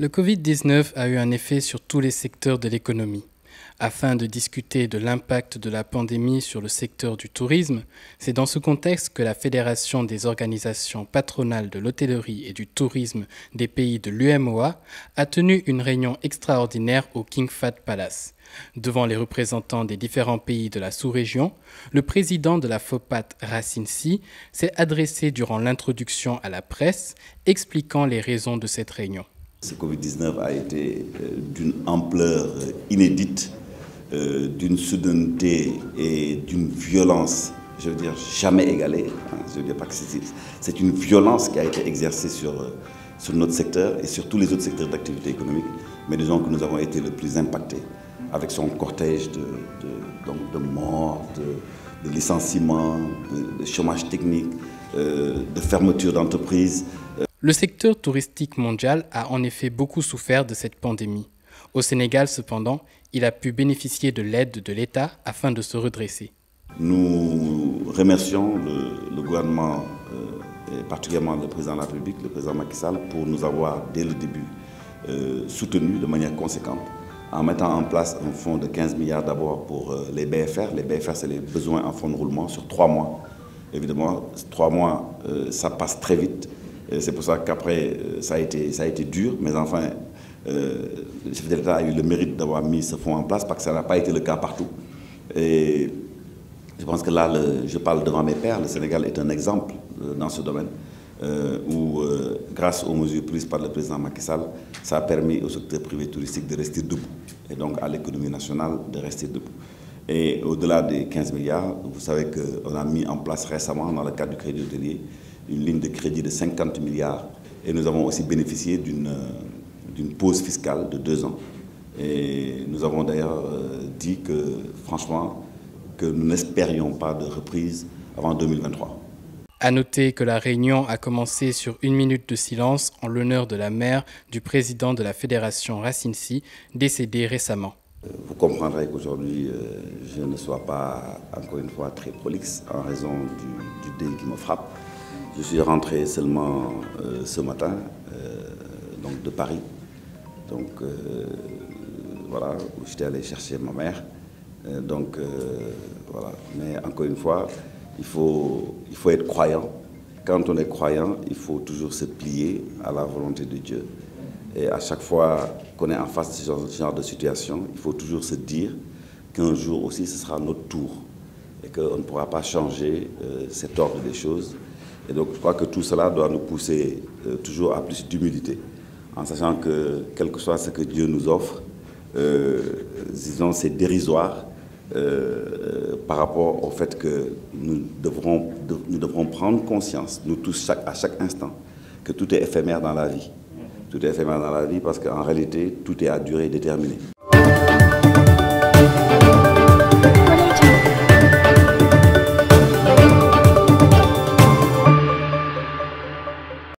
Le Covid-19 a eu un effet sur tous les secteurs de l'économie. Afin de discuter de l'impact de la pandémie sur le secteur du tourisme, c'est dans ce contexte que la Fédération des organisations patronales de l'hôtellerie et du tourisme des pays de l'UMOA a tenu une réunion extraordinaire au King Fat Palace. Devant les représentants des différents pays de la sous-région, le président de la FOPAT Racine Si s'est adressé durant l'introduction à la presse, expliquant les raisons de cette réunion. Ce Covid-19 a été euh, d'une ampleur euh, inédite, euh, d'une soudaineté et d'une violence, je veux dire, jamais égalée. Je veux dire pas que c'est une violence qui a été exercée sur, sur notre secteur et sur tous les autres secteurs d'activité économique, mais disons que nous avons été le plus impactés avec son cortège de, de, de morts, de, licenciements, de, chômage technique, de fermeture d'entreprises. Le secteur touristique mondial a en effet beaucoup souffert de cette pandémie. Au Sénégal, cependant, il a pu bénéficier de l'aide de l'État afin de se redresser. Nous remercions le, gouvernement, euh, et particulièrement le président de la République, le président Macky Sall, pour nous avoir dès le début euh, soutenus de manière conséquente en mettant en place un fonds de 15 milliards d'abord pour euh, les BFR. Les BFR, c'est les besoins en fonds de roulement sur trois mois. Évidemment, trois mois, ça passe très vite. C'est pour ça qu'après, euh, ça, a été, ça a été dur, mais enfin, euh, le chef de l'État a eu le mérite d'avoir mis ce fonds en place parce que ça n'a pas été le cas partout. Et je pense que là, je parle devant mes pères, le Sénégal est un exemple euh, dans ce domaine. où, grâce aux mesures prises par le président Macky Sall, ça a permis au secteur privé touristique de rester debout et donc à l'économie nationale de rester debout. Et au-delà des 15 milliards, vous savez qu'on a mis en place récemment, dans le cadre du crédit hôtelier, une ligne de crédit de 50 milliards. Et nous avons aussi bénéficié d'une pause fiscale de deux ans. Et nous avons d'ailleurs euh, dit que, franchement, que nous n'espérions pas de reprise avant 2023. À noter que la réunion a commencé sur une minute de silence en l'honneur de la mère du président de la fédération Racinci, décédé récemment. Vous comprendrez qu'aujourd'hui, euh, je ne sois pas, encore une fois, très prolixe en raison du, du dé qui me frappe. Je suis rentré seulement euh, ce matin, euh, donc de Paris. Donc voilà, j'étais allé chercher ma mère. donc voilà. Mais encore une fois, il faut, il faut être croyant. Quand on est croyant, il faut toujours se plier à la volonté de Dieu. Et à chaque fois qu'on est en face de ce genre, de situation, il faut toujours se dire qu'un jour aussi, ce sera notre tour et qu'on ne pourra pas changer euh, cet ordre des choses. Et donc, je crois que tout cela doit nous pousser euh, toujours à plus d'humilité, en sachant que, quel que soit ce que Dieu nous offre, euh, disons, c'est dérisoire par rapport au fait que nous devrons, nous devrons prendre conscience, nous tous, à chaque instant, que tout est éphémère dans la vie tout est éphémère dans la vie parce qu'en réalité, tout est à durée déterminée.